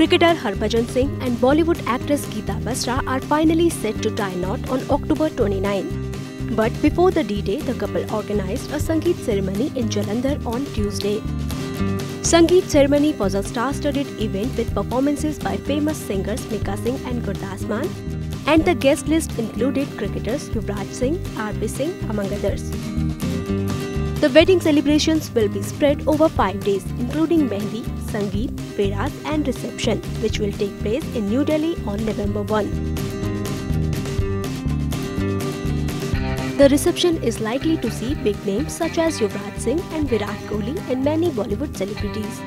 Cricketer Harbhajan Singh and Bollywood actress Geeta Basra are finally set to tie knot on October 29. But before the D-Day, the couple organized a Sangeet ceremony in Jalandhar on Tuesday. Sangeet ceremony was a star-studded event with performances by famous singers Mika Singh and Gurdas Mann, and the guest list included cricketers Yuvraj Singh, RP Singh, among others. The wedding celebrations will be spread over five days, including Mehndi, Sangeet, Pheras, and reception, which will take place in New Delhi on November 1. The reception is likely to see big names such as Yuvraj Singh and Virat Kohli and many Bollywood celebrities.